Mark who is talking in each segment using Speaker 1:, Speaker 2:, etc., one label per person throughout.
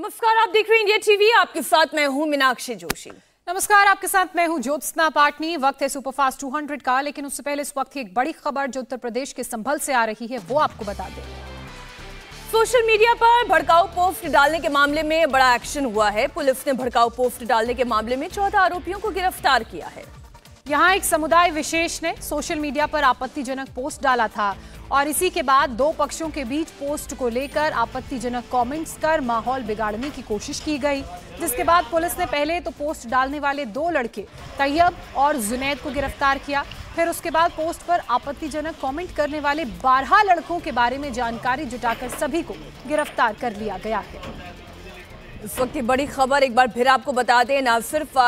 Speaker 1: नमस्कार आप देख रहे हैं इंडिया टीवी। आपके साथ मैं हूँ मीनाक्षी जोशी।
Speaker 2: नमस्कार आपके साथ मैं हूँ ज्योत्सना पाटनी। वक्त है सुपरफास्ट 200 का लेकिन उससे पहले इस वक्त की एक बड़ी खबर जो उत्तर प्रदेश के संभल से आ रही है वो आपको बता दें।
Speaker 1: सोशल मीडिया पर भड़काऊ पोस्ट डालने के मामले में बड़ा एक्शन हुआ है। पुलिस ने भड़काऊ पोस्ट डालने के मामले में चौदह आरोपियों को गिरफ़्तार किया है।
Speaker 2: यहाँ एक समुदाय विशेष ने सोशल मीडिया पर आपत्तिजनक पोस्ट डाला था और इसी के बाद दो पक्षों के बीच पोस्ट को लेकर आपत्तिजनक कमेंट्स कर माहौल बिगाड़ने की कोशिश की गई। जिसके बाद पुलिस ने पहले तो पोस्ट डालने वाले दो लड़के, तैयब और जुनैद को गिरफ़्तार किया। फिर उसके बाद पोस्ट पर आपत्तिजनक कमेंट करने वाले बारह लड़कों के बारे में जानकारी जुटाकर सभी को गिरफ़्तार कर लिया गया है।
Speaker 1: इस वक्त की बड़ी खबर, एक बार फिर आपको बता दें, ना सिर्फ़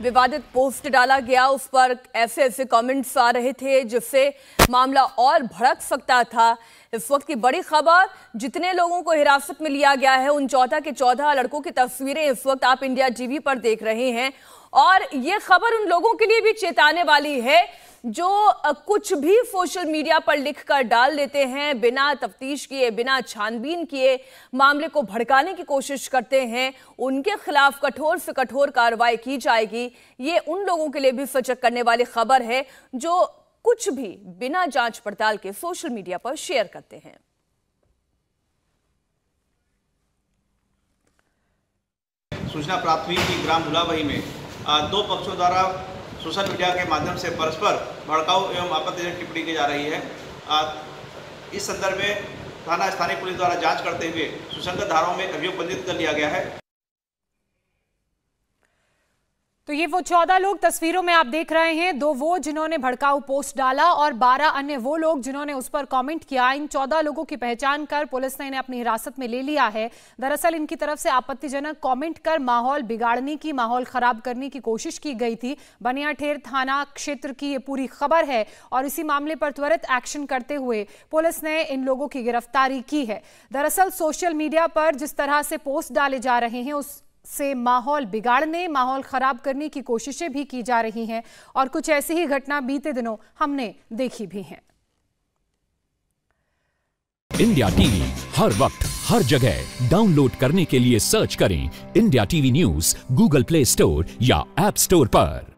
Speaker 1: विवादित पोस्ट डाला गया। उस पर ऐसे ऐसे कमेंट्स आ रहे थे, जिससे मामला और भड़क सकता था। इस वक्त की बड़ी खबर, जितने लोगों को हिरासत में लिया गया है, उन चौदह के चौदह लड़कों की तस्वीरें इस वक्त आप इंडिया टीवी पर देख रहे हैं। और ये खबर उन लोगों के लिए भी चेताने वाली है जो कुछ भी सोशल मीडिया पर लिख कर डाल देते हैं, बिना तफ्तीश किए, बिना छानबीन किए, मामले को भड़काने की कोशिश करते हैं, उनके खिलाफ कठोर से कठोर कार्रवाई की जाएगी। ये उन लोगों के लिए भी सचक करने वाली खबर है, जो कुछ भी बिना जाँच पड़ताल के सोशल मीडिया पर शेयर करते हैं।
Speaker 3: सूचना प्राप्त हुई कि ग्राम मुलावही में दो पक्षों द्वारा सोशल मीडिया के माध्यम से परस्पर भड़काऊ एवं आपत्तिजनक टिप्पणी की जा रही है। इस संदर्भ में थाना स्थानीय पुलिस द्वारा जाँच करते हुए सुसंगत धाराओं में अभियोग पंजीकृत कर लिया गया है।
Speaker 2: तो ये वो चौदह लोग तस्वीरों में आप देख रहे हैं, दो वो जिन्होंने भड़काऊ पोस्ट डाला और बारह अन्य वो लोग जिन्होंने उस पर कमेंट किया। इन चौदह लोगों की पहचान कर पुलिस ने इन्हें अपनी हिरासत में ले लिया है। दरअसल इनकी तरफ़ से आपत्तिजनक कमेंट कर माहौल बिगाड़ने की, माहौल खराब करने की कोशिश की गई थी। बनियाठेर थाना क्षेत्र की ये पूरी खबर है और इसी मामले पर त्वरित एक्शन करते हुए पुलिस ने इन लोगों की गिरफ्तारी की है। दरअसल सोशल मीडिया पर जिस तरह से पोस्ट डाले जा रहे हैं, उस से माहौल बिगाड़ने, माहौल खराब करने की कोशिशें भी की जा रही हैं और कुछ ऐसी ही घटना बीते दिनों हमने देखी भी हैं।
Speaker 4: इंडिया टीवी हर वक्त, हर जगह। डाउनलोड करने के लिए सर्च करें India TV news, Google Play Store या एप स्टोर पर।